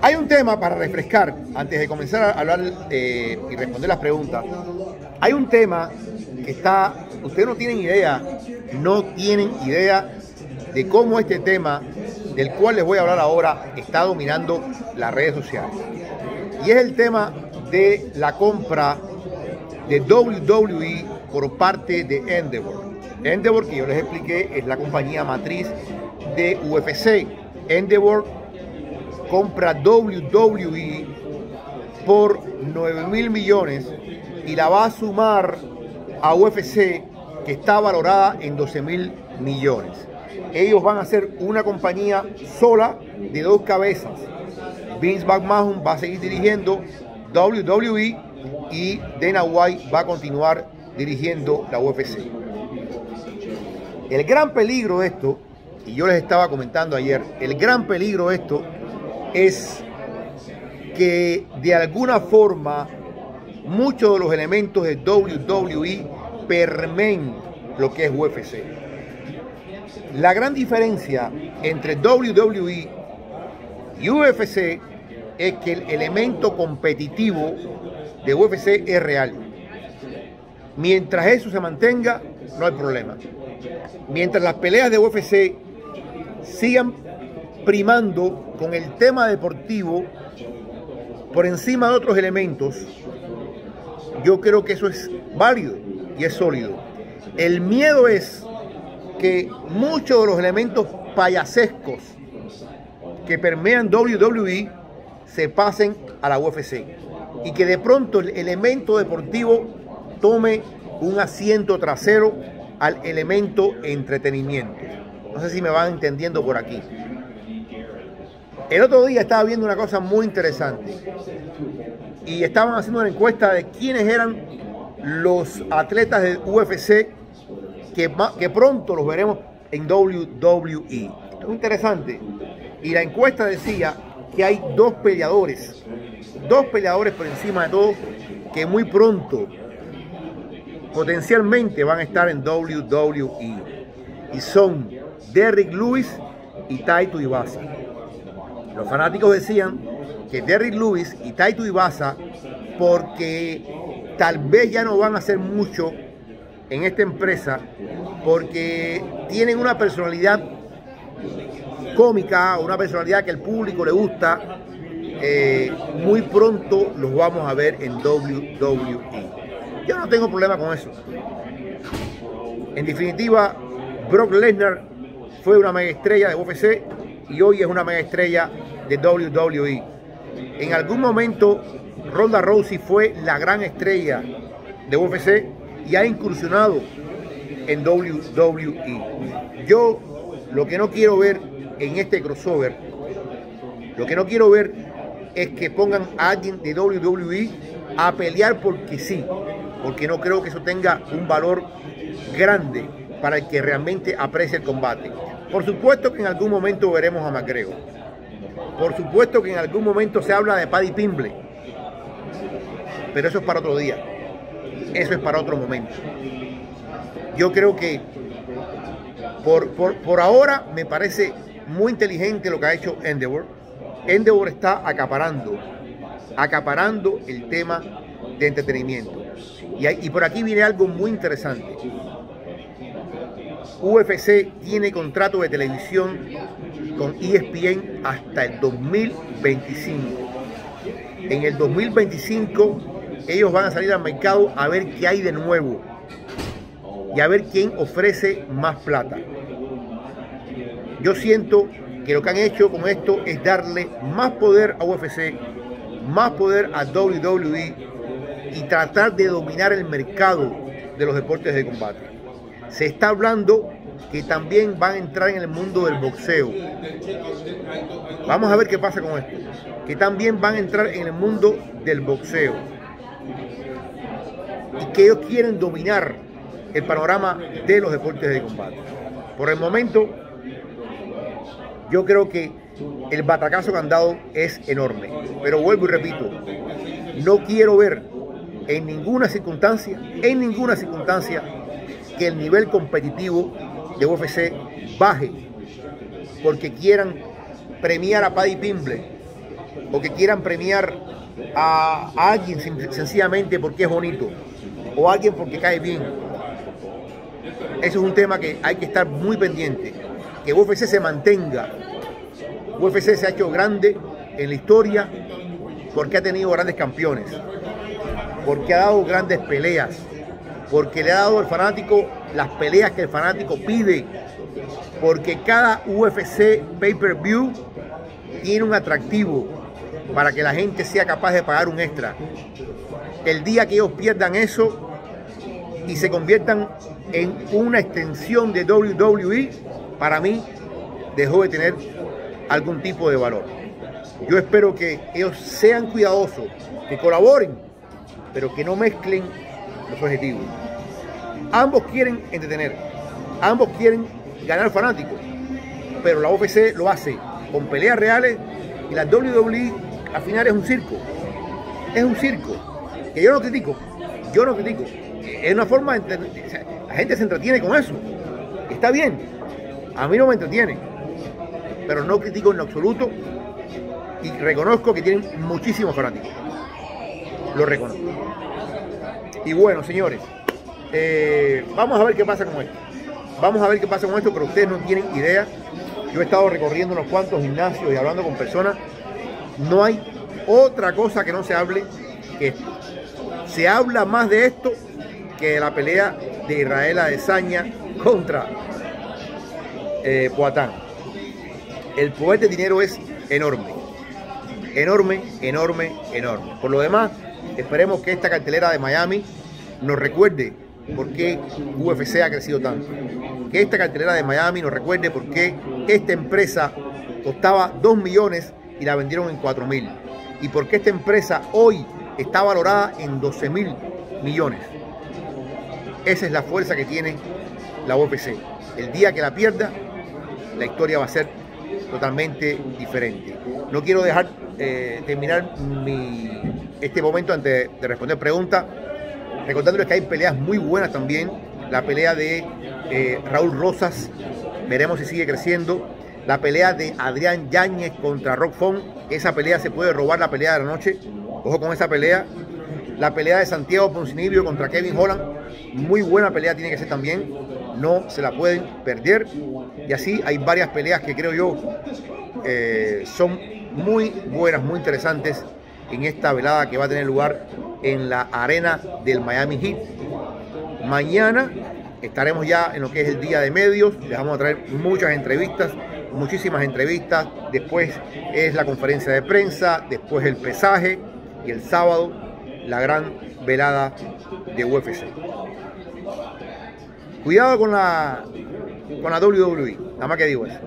Hay un tema para refrescar, antes de comenzar a hablar eh, y responder las preguntas. Hay un tema que está, ustedes no tienen idea, no tienen idea de cómo este tema, del cual les voy a hablar ahora, está dominando las redes sociales. Y es el tema de la compra de WWE por parte de Endeavor. Endeavor, que yo les expliqué, es la compañía matriz de UFC. Endeavor compra WWE por 9 mil millones y la va a sumar a UFC que está valorada en 12 mil millones. Ellos van a ser una compañía sola de dos cabezas. Vince McMahon va a seguir dirigiendo WWE y Dana White va a continuar dirigiendo la UFC. El gran peligro de esto, y yo les estaba comentando ayer, el gran peligro de esto es que de alguna forma muchos de los elementos de WWE permen lo que es UFC. La gran diferencia entre WWE y UFC es que el elemento competitivo de UFC es real. Mientras eso se mantenga, no hay problema. Mientras las peleas de UFC sigan primando con el tema deportivo por encima de otros elementos, yo creo que eso es válido y es sólido. El miedo es que muchos de los elementos payasescos que permean WWE se pasen a la UFC y que de pronto el elemento deportivo tome un asiento trasero al elemento entretenimiento. No sé si me van entendiendo por aquí. El otro día estaba viendo una cosa muy interesante y estaban haciendo una encuesta de quiénes eran los atletas de UFC que, que pronto los veremos en WWE. Esto es interesante. Y la encuesta decía que hay dos peleadores, dos peleadores por encima de todo, que muy pronto potencialmente van a estar en WWE. Y son Derrick Lewis y Taito Ibasa. Los fanáticos decían que Derrick Lewis y Taito Ibasa, porque tal vez ya no van a hacer mucho en esta empresa, porque tienen una personalidad cómica, una personalidad que al público le gusta, eh, muy pronto los vamos a ver en WWE. Yo no tengo problema con eso. En definitiva, Brock Lesnar fue una mega estrella de UFC y hoy es una mega estrella de WWE. En algún momento Ronda Rousey fue la gran estrella de UFC y ha incursionado en WWE. Yo lo que no quiero ver en este crossover, lo que no quiero ver es que pongan a alguien de WWE a pelear porque sí, porque no creo que eso tenga un valor grande para el que realmente aprecie el combate. Por supuesto que en algún momento veremos a McGregor. Por supuesto que en algún momento se habla de Paddy Pimble. Pero eso es para otro día. Eso es para otro momento. Yo creo que por, por, ahora me parece muy inteligente lo que ha hecho Endeavor. Endeavor está acaparando, acaparando el tema de entretenimiento. Y, y por aquí viene algo muy interesante. UFC tiene contrato de televisión con ESPN hasta el 2025. En el 2025 ellos van a salir al mercado a ver qué hay de nuevo y a ver quién ofrece más plata. Yo siento que lo que han hecho con esto es darle más poder a UFC, más poder a WWE y tratar de dominar el mercado de los deportes de combate se está hablando que también van a entrar en el mundo del boxeo. Vamos a ver qué pasa con esto. Que también van a entrar en el mundo del boxeo. Y que ellos quieren dominar el panorama de los deportes de combate. Por el momento, yo creo que el batacazo que han dado es enorme. Pero vuelvo y repito, no quiero ver en ninguna circunstancia, en ninguna circunstancia, que el nivel competitivo de UFC baje porque quieran premiar a Paddy Pimble o que quieran premiar a, alguien sencillamente porque es bonito o alguien porque cae bien. Eso es un tema que hay que estar muy pendiente. Que UFC se mantenga. UFC se ha hecho grande en la historia porque ha tenido grandes campeones, porque ha dado grandes peleas, porque le ha dado al fanático las peleas que el fanático pide, porque cada UFC pay-per-view tiene un atractivo para que la gente sea capaz de pagar un extra. El día que ellos pierdan eso y se conviertan en una extensión de WWE, para mí dejó de tener algún tipo de valor. Yo espero que ellos sean cuidadosos, que colaboren, pero que no mezclen los objetivos. Ambos quieren entretener, ambos quieren ganar fanáticos, pero la UFC lo hace con peleas reales y la WWE al final es un circo. Es un circo. Que yo no critico, yo no critico. Es una forma de la gente se entretiene con eso. Está bien. A mí no me entretiene. Pero no critico en absoluto y reconozco que tienen muchísimos fanáticos. Lo reconozco. Y bueno, señores, eh, vamos a ver qué pasa con esto. Vamos a ver qué pasa con esto, pero ustedes no tienen idea. Yo he estado recorriendo unos cuantos gimnasios y hablando con personas. No hay otra cosa que no se hable que esto. Se habla más de esto que de la pelea de Israel Adesanya contra eh, Poatán. El poder dinero es enorme enorme, enorme, enorme. Por lo demás, esperemos que esta cartelera de Miami nos recuerde por qué UFC ha crecido tanto. Que esta cartelera de Miami nos recuerde por qué esta empresa costaba 2 millones y la vendieron en 4 mil. Y por qué esta empresa hoy está valorada en 12 mil millones. Esa es la fuerza que tiene la UFC. El día que la pierda, la historia va a ser totalmente diferente. No quiero dejar eh, terminar este momento antes de responder preguntas, recordándoles que hay peleas muy buenas también. La pelea de eh, Raúl Rosas, veremos si sigue creciendo. La pelea de Adrián Yáñez contra Rock Font, esa pelea se puede robar la pelea de la noche. Ojo con esa pelea. La pelea de Santiago Poncinibio contra Kevin Holland, muy buena pelea tiene que ser también. No se la pueden perder. Y así hay varias peleas que creo yo eh, son muy buenas, muy interesantes en esta velada que va a tener lugar en la arena del Miami Heat. Mañana estaremos ya en lo que es el día de medios, les vamos a traer muchas entrevistas, muchísimas entrevistas, después es la conferencia de prensa, después el pesaje y el sábado la gran velada de UFC. Cuidado con la con la WWE, nada más que digo eso.